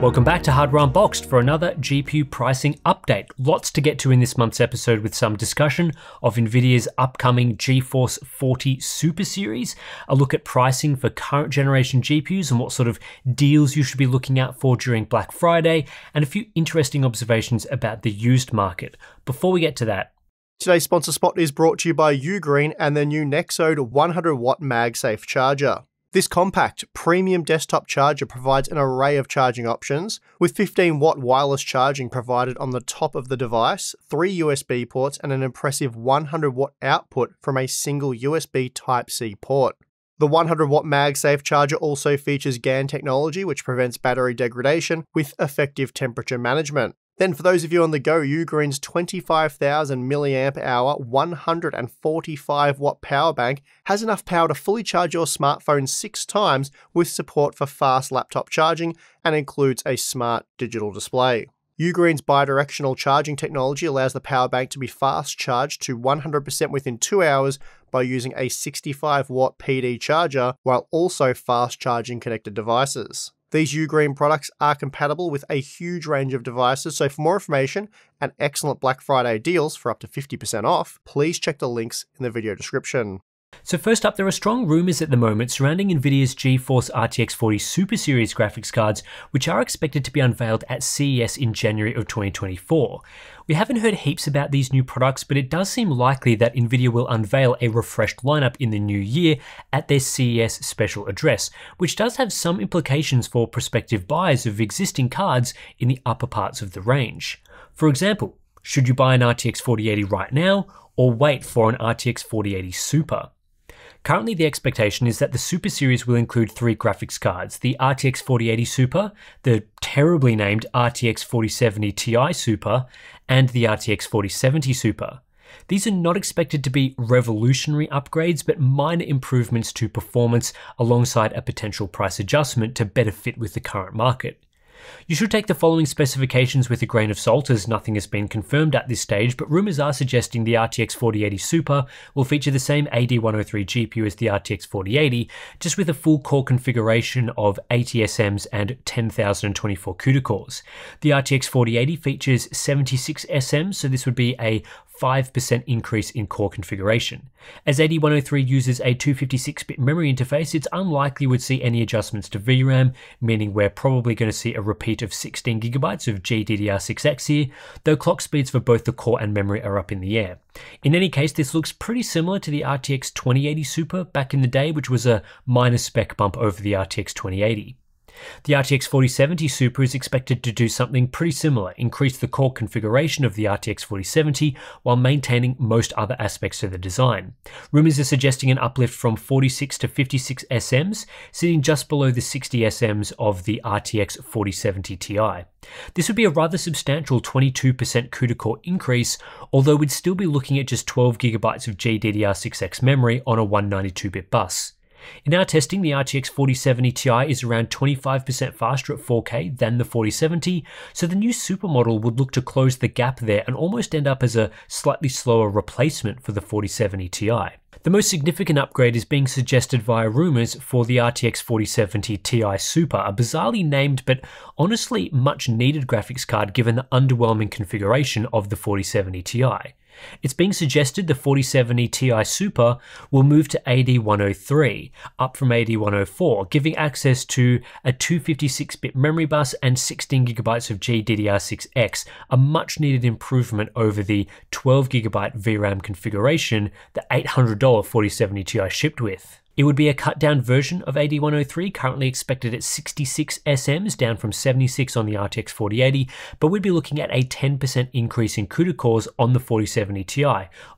Welcome back to Hardware Unboxed for another GPU pricing update. Lots to get to in this month's episode with some discussion of NVIDIA's upcoming GeForce 40 Super Series, a look at pricing for current generation GPUs and what sort of deals you should be looking out for during Black Friday, and a few interesting observations about the used market. Before we get to that, Today's sponsor spot is brought to you by Ugreen and their new Nexode 100 watt MagSafe charger. This compact premium desktop charger provides an array of charging options, with 15 watt wireless charging provided on the top of the device, three USB ports, and an impressive 100 watt output from a single USB Type C port. The 100 watt MagSafe charger also features GaN technology, which prevents battery degradation with effective temperature management. Then, for those of you on the go, Ugreen's 25,000 milliamp hour 145 watt power bank has enough power to fully charge your smartphone six times with support for fast laptop charging and includes a smart digital display. Ugreen's bidirectional charging technology allows the power bank to be fast charged to 100% within two hours by using a 65 watt PD charger while also fast charging connected devices. These Ugreen products are compatible with a huge range of devices, so for more information and excellent Black Friday deals for up to 50% off, please check the links in the video description. So first up, there are strong rumours at the moment surrounding NVIDIA's GeForce RTX 40 Super Series graphics cards, which are expected to be unveiled at CES in January of 2024. We haven't heard heaps about these new products, but it does seem likely that NVIDIA will unveil a refreshed lineup in the new year at their CES special address, which does have some implications for prospective buyers of existing cards in the upper parts of the range. For example, should you buy an RTX 4080 right now, or wait for an RTX 4080 Super? Currently, the expectation is that the Super Series will include three graphics cards the RTX 4080 Super, the terribly named RTX 4070 Ti Super, and the RTX 4070 Super. These are not expected to be revolutionary upgrades, but minor improvements to performance alongside a potential price adjustment to better fit with the current market. You should take the following specifications with a grain of salt as nothing has been confirmed at this stage, but rumours are suggesting the RTX 4080 Super will feature the same AD103 GPU as the RTX 4080, just with a full core configuration of 80 SMs and 10,024 CUDA cores. The RTX 4080 features 76 SMs, so this would be a 5% increase in core configuration. As AD103 uses a 256-bit memory interface, it's unlikely we'd see any adjustments to VRAM, meaning we're probably going to see a repeat of 16GB of GDDR6X here, though clock speeds for both the core and memory are up in the air. In any case, this looks pretty similar to the RTX 2080 Super back in the day, which was a minor spec bump over the RTX 2080. The RTX 4070 Super is expected to do something pretty similar, increase the core configuration of the RTX 4070 while maintaining most other aspects of the design. Rumors are suggesting an uplift from 46 to 56 SMs, sitting just below the 60 SMs of the RTX 4070 Ti. This would be a rather substantial 22% CUDA core increase, although we'd still be looking at just 12GB of GDDR6X memory on a 192-bit bus. In our testing, the RTX 4070 Ti is around 25% faster at 4K than the 4070, so the new supermodel would look to close the gap there and almost end up as a slightly slower replacement for the 4070 Ti. The most significant upgrade is being suggested via rumours for the RTX 4070 Ti Super, a bizarrely named but honestly much needed graphics card given the underwhelming configuration of the 4070 Ti. It's being suggested the 4070 Ti Super will move to AD103, up from AD104, giving access to a 256-bit memory bus and 16GB of GDDR6X, a much needed improvement over the 12GB VRAM configuration the $800 4070 Ti shipped with. It would be a cut down version of AD103, currently expected at 66 SMs, down from 76 on the RTX 4080, but we'd be looking at a 10% increase in CUDA cores on the 4070 Ti,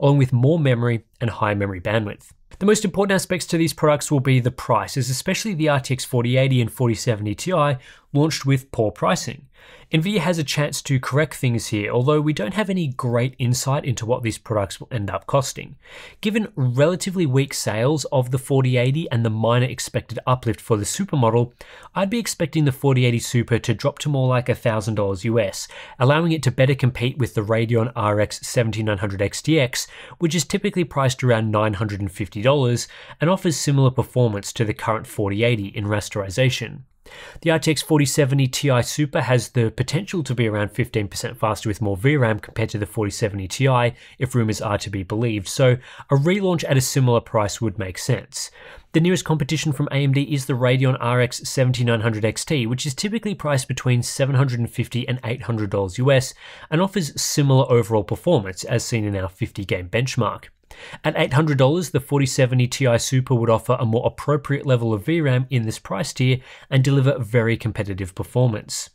along with more memory and higher memory bandwidth. The most important aspects to these products will be the prices, especially the RTX 4080 and 4070 Ti launched with poor pricing. Nvidia has a chance to correct things here, although we don't have any great insight into what these products will end up costing. Given relatively weak sales of the 4080 and the minor expected uplift for the supermodel, I'd be expecting the 4080 Super to drop to more like $1,000 US, allowing it to better compete with the Radeon RX 7900 XTX, which is typically priced around $950 and offers similar performance to the current 4080 in rasterization. The RTX 4070 Ti Super has the potential to be around 15% faster with more VRAM compared to the 4070 Ti, if rumours are to be believed, so a relaunch at a similar price would make sense. The nearest competition from AMD is the Radeon RX 7900 XT, which is typically priced between $750 and $800 US and offers similar overall performance as seen in our 50 game benchmark. At $800, the 4070 Ti Super would offer a more appropriate level of VRAM in this price tier and deliver very competitive performance.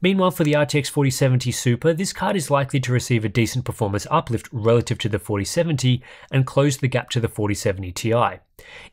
Meanwhile, for the RTX 4070 Super, this card is likely to receive a decent performance uplift relative to the 4070 and close the gap to the 4070 Ti.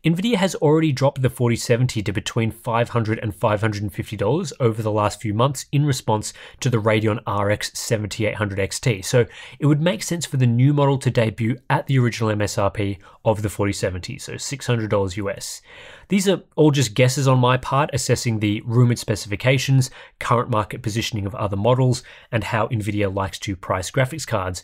Nvidia has already dropped the 4070 to between $500 and $550 over the last few months in response to the Radeon RX 7800 XT, so it would make sense for the new model to debut at the original MSRP of the 4070, so $600 US. These are all just guesses on my part, assessing the rumored specifications, current market positioning of other models, and how Nvidia likes to price graphics cards.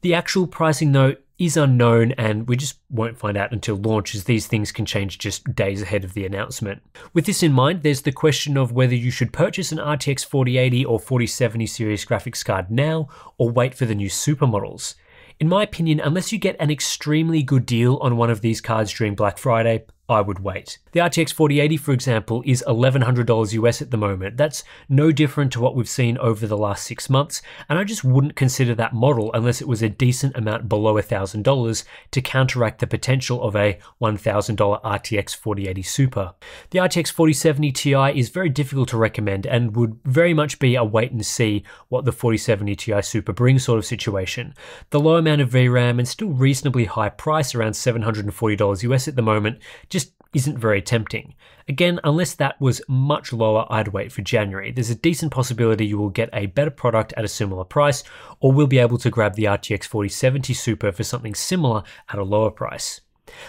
The actual pricing, though, is unknown and we just won't find out until launch as these things can change just days ahead of the announcement. With this in mind, there's the question of whether you should purchase an RTX 4080 or 4070 series graphics card now or wait for the new supermodels. In my opinion, unless you get an extremely good deal on one of these cards during Black Friday, I would wait. The RTX 4080, for example, is $1,100 US at the moment. That's no different to what we've seen over the last six months, and I just wouldn't consider that model unless it was a decent amount below $1,000 to counteract the potential of a $1,000 RTX 4080 Super. The RTX 4070 Ti is very difficult to recommend and would very much be a wait and see what the 4070 Ti Super brings sort of situation. The low amount of VRAM and still reasonably high price, around $740 US at the moment, just isn't very tempting. Again, unless that was much lower, I'd wait for January. There's a decent possibility you will get a better product at a similar price, or will be able to grab the RTX 4070 Super for something similar at a lower price.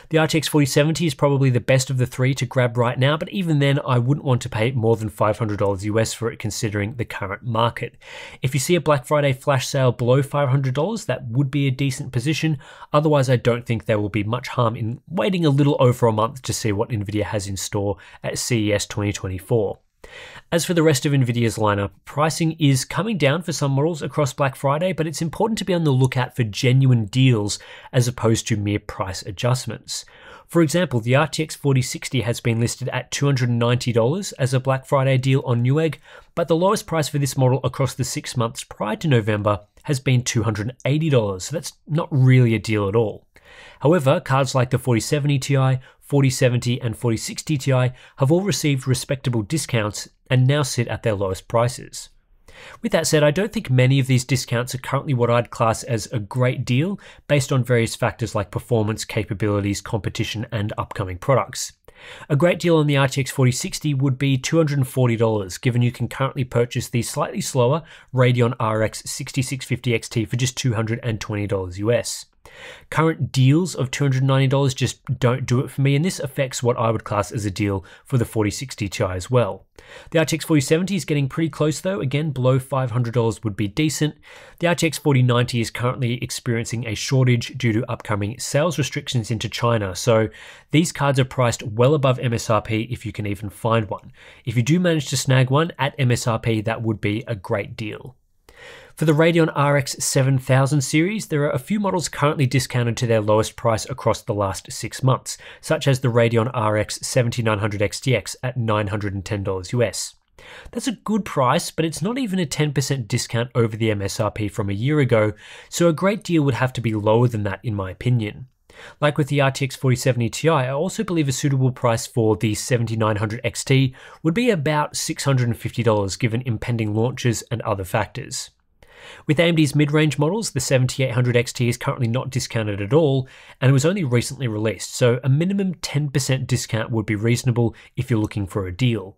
The RTX 4070 is probably the best of the three to grab right now, but even then, I wouldn't want to pay more than $500 US for it considering the current market. If you see a Black Friday flash sale below $500, that would be a decent position. Otherwise, I don't think there will be much harm in waiting a little over a month to see what Nvidia has in store at CES 2024. As for the rest of Nvidia's lineup, pricing is coming down for some models across Black Friday, but it's important to be on the lookout for genuine deals as opposed to mere price adjustments. For example, the RTX 4060 has been listed at $290 as a Black Friday deal on Newegg, but the lowest price for this model across the six months prior to November has been $280, so that's not really a deal at all. However, cards like the 4070 Ti, 4070 and 4060 Ti have all received respectable discounts and now sit at their lowest prices. With that said, I don't think many of these discounts are currently what I'd class as a great deal based on various factors like performance, capabilities, competition, and upcoming products. A great deal on the RTX 4060 would be $240, given you can currently purchase the slightly slower Radeon RX 6650 XT for just $220 US. Current deals of $290 just don't do it for me, and this affects what I would class as a deal for the 4060 Ti as well. The RTX 4070 is getting pretty close though, again below $500 would be decent. The RTX 4090 is currently experiencing a shortage due to upcoming sales restrictions into China, so these cards are priced well above MSRP if you can even find one. If you do manage to snag one at MSRP, that would be a great deal. For the Radeon RX 7000 series, there are a few models currently discounted to their lowest price across the last six months, such as the Radeon RX 7900 XTX at $910 US. That's a good price, but it's not even a 10% discount over the MSRP from a year ago, so a great deal would have to be lower than that in my opinion. Like with the RTX 4070 Ti, I also believe a suitable price for the 7900 XT would be about $650 given impending launches and other factors. With AMD's mid-range models, the 7800 XT is currently not discounted at all, and it was only recently released, so a minimum 10% discount would be reasonable if you're looking for a deal.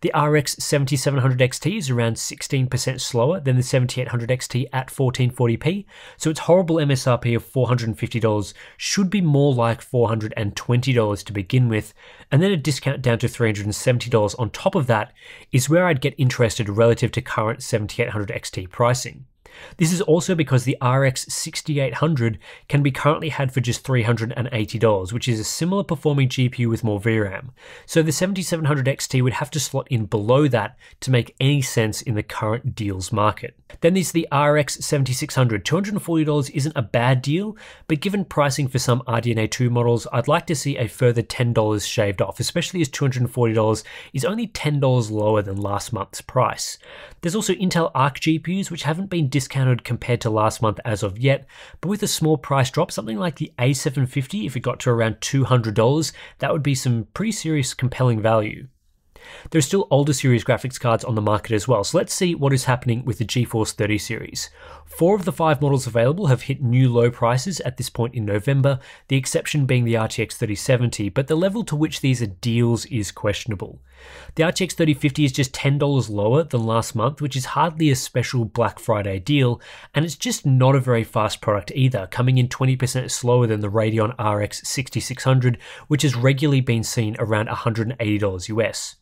The RX 7700 XT is around 16% slower than the 7800 XT at 1440p, so its horrible MSRP of $450 should be more like $420 to begin with, and then a discount down to $370 on top of that is where I'd get interested relative to current 7800 XT pricing. This is also because the RX 6800 can be currently had for just $380, which is a similar performing GPU with more VRAM. So the 7700 XT would have to slot in below that to make any sense in the current deals market. Then there's the RX 7600. $240 isn't a bad deal, but given pricing for some RDNA 2 models, I'd like to see a further $10 shaved off, especially as $240 is only $10 lower than last month's price. There's also Intel Arc GPUs, which haven't been discounted compared to last month as of yet, but with a small price drop, something like the A750, if it got to around $200, that would be some pretty serious compelling value. There are still older series graphics cards on the market as well, so let's see what is happening with the GeForce 30 series. Four of the five models available have hit new low prices at this point in November, the exception being the RTX 3070, but the level to which these are deals is questionable. The RTX 3050 is just $10 lower than last month, which is hardly a special Black Friday deal, and it's just not a very fast product either, coming in 20% slower than the Radeon RX 6600, which has regularly been seen around $180 US.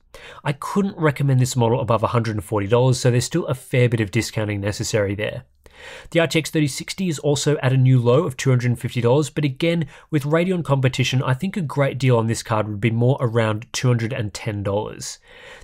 I couldn't recommend this model above $140, so there's still a fair bit of discounting necessary there. The RTX 3060 is also at a new low of $250, but again, with Radeon competition, I think a great deal on this card would be more around $210.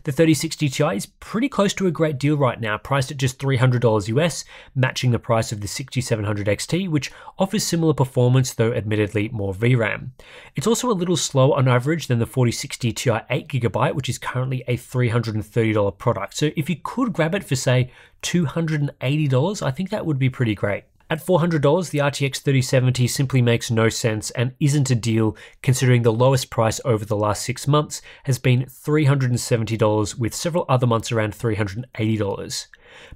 The 3060 Ti is pretty close to a great deal right now, priced at just $300 US, matching the price of the 6700 XT, which offers similar performance, though admittedly more VRAM. It's also a little slower on average than the 4060 Ti 8GB, which is currently a $330 product. So if you could grab it for, say, $280, I think that would be pretty great. At $400, the RTX 3070 simply makes no sense and isn't a deal considering the lowest price over the last six months has been $370 with several other months around $380.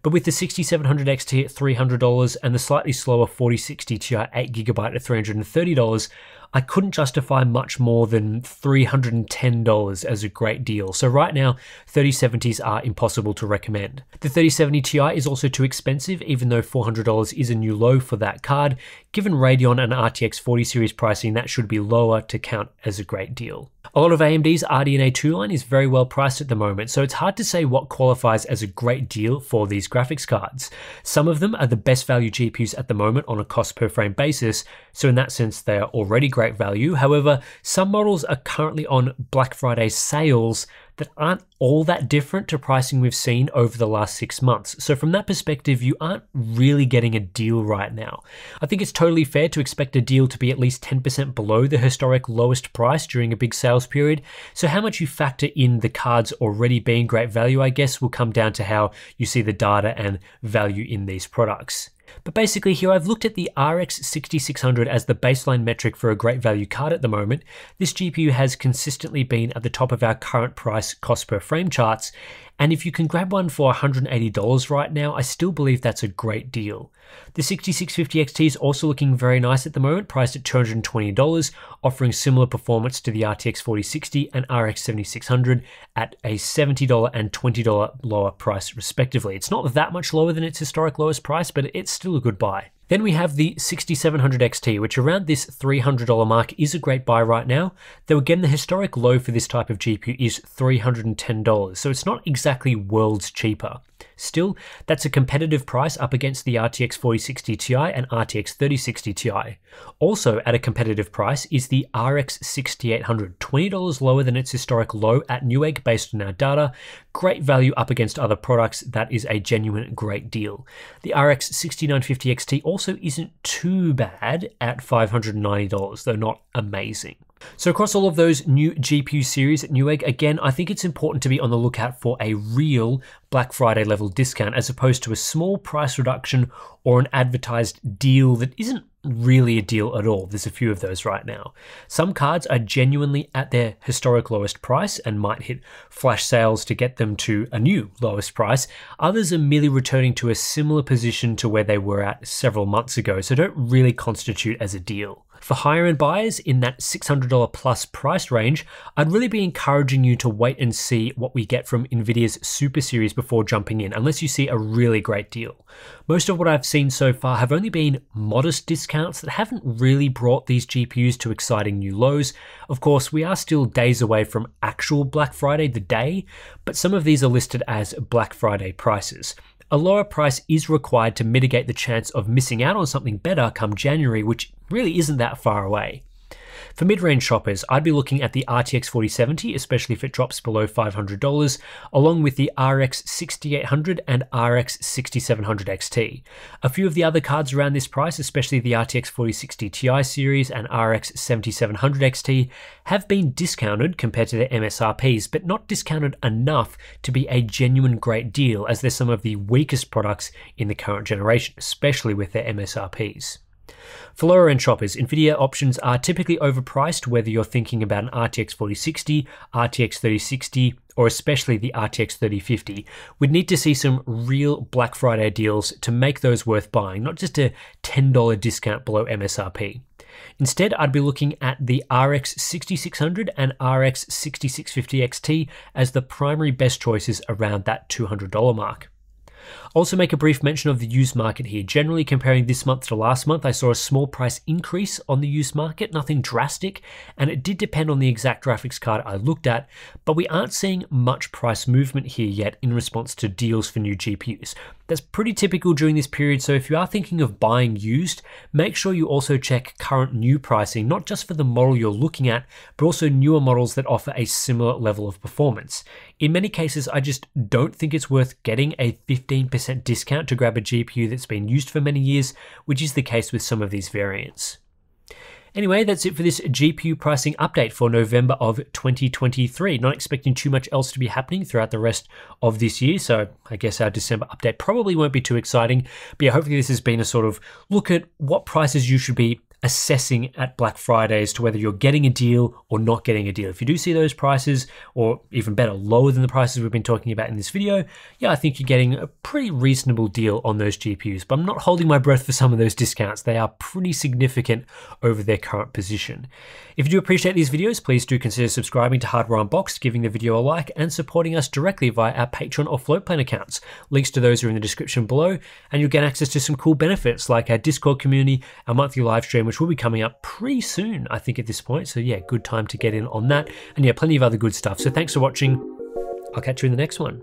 But with the 6700 XT at $300 and the slightly slower 4060 Ti 8GB at $330, I couldn't justify much more than $310 as a great deal. So right now, 3070s are impossible to recommend. The 3070 Ti is also too expensive, even though $400 is a new low for that card. Given Radeon and RTX 40 series pricing, that should be lower to count as a great deal. A lot of AMD's RDNA 2 line is very well priced at the moment, so it's hard to say what qualifies as a great deal for these graphics cards. Some of them are the best value GPUs at the moment on a cost per frame basis, so in that sense they are already great value. However, some models are currently on Black Friday sales that aren't all that different to pricing we've seen over the last six months. So, from that perspective, you aren't really getting a deal right now. I think it's totally fair to expect a deal to be at least 10% below the historic lowest price during a big sales period. So, how much you factor in the cards already being great value, I guess, will come down to how you see the data and value in these products. But basically here I've looked at the RX 6600 as the baseline metric for a great value card at the moment. This GPU has consistently been at the top of our current price cost per frame charts, and if you can grab one for $180 right now, I still believe that's a great deal. The 6650 XT is also looking very nice at the moment, priced at $220, offering similar performance to the RTX 4060 and RX 7600 at a $70 and $20 lower price respectively. It's not that much lower than its historic lowest price, but it's still a good buy. Then we have the 6700 XT, which around this $300 mark is a great buy right now, though again the historic low for this type of GPU is $310, so it's not exactly worlds cheaper. Still, that's a competitive price up against the RTX 4060 Ti and RTX 3060 Ti. Also at a competitive price is the RX 6800, $20 lower than its historic low at Newegg based on our data. Great value up against other products, that is a genuine great deal. The RX 6950 XT also isn't too bad at $590, though not amazing. So across all of those new GPU series at Newegg, again, I think it's important to be on the lookout for a real Black Friday level discount as opposed to a small price reduction or an advertised deal that isn't really a deal at all. There's a few of those right now. Some cards are genuinely at their historic lowest price and might hit flash sales to get them to a new lowest price. Others are merely returning to a similar position to where they were at several months ago, so don't really constitute as a deal. For higher end buyers in that $600 plus price range, I'd really be encouraging you to wait and see what we get from Nvidia's Super Series before jumping in, unless you see a really great deal. Most of what I've seen so far have only been modest discounts that haven't really brought these GPUs to exciting new lows. Of course, we are still days away from actual Black Friday, the day, but some of these are listed as Black Friday prices. A lower price is required to mitigate the chance of missing out on something better come January, which really isn't that far away. For mid-range shoppers, I'd be looking at the RTX 4070, especially if it drops below $500, along with the RX 6800 and RX 6700 XT. A few of the other cards around this price, especially the RTX 4060 Ti series and RX 7700 XT, have been discounted compared to their MSRPs, but not discounted enough to be a genuine great deal as they're some of the weakest products in the current generation, especially with their MSRPs. For lower end shoppers, NVIDIA options are typically overpriced whether you're thinking about an RTX 4060, RTX 3060, or especially the RTX 3050. We'd need to see some real Black Friday deals to make those worth buying, not just a $10 discount below MSRP. Instead, I'd be looking at the RX 6600 and RX 6650 XT as the primary best choices around that $200 mark. Also make a brief mention of the used market here. Generally comparing this month to last month, I saw a small price increase on the used market, nothing drastic, and it did depend on the exact graphics card I looked at, but we aren't seeing much price movement here yet in response to deals for new GPUs. That's pretty typical during this period, so if you are thinking of buying used, make sure you also check current new pricing, not just for the model you're looking at, but also newer models that offer a similar level of performance. In many cases, I just don't think it's worth getting a 15% discount to grab a GPU that's been used for many years, which is the case with some of these variants. Anyway, that's it for this GPU pricing update for November of 2023. Not expecting too much else to be happening throughout the rest of this year, so I guess our December update probably won't be too exciting. But yeah, hopefully this has been a sort of look at what prices you should be assessing at Black Friday as to whether you're getting a deal or not getting a deal. If you do see those prices, or even better, lower than the prices we've been talking about in this video, yeah, I think you're getting a pretty reasonable deal on those GPUs. But I'm not holding my breath for some of those discounts. They are pretty significant over their current position. If you do appreciate these videos, please do consider subscribing to Hardware Unboxed, giving the video a like, and supporting us directly via our Patreon or Floatplane accounts. Links to those are in the description below, and you'll get access to some cool benefits like our Discord community, our monthly live stream, which will be coming up pretty soon, I think, at this point. So, yeah, good time to get in on that. And yeah, plenty of other good stuff. So, thanks for watching. I'll catch you in the next one.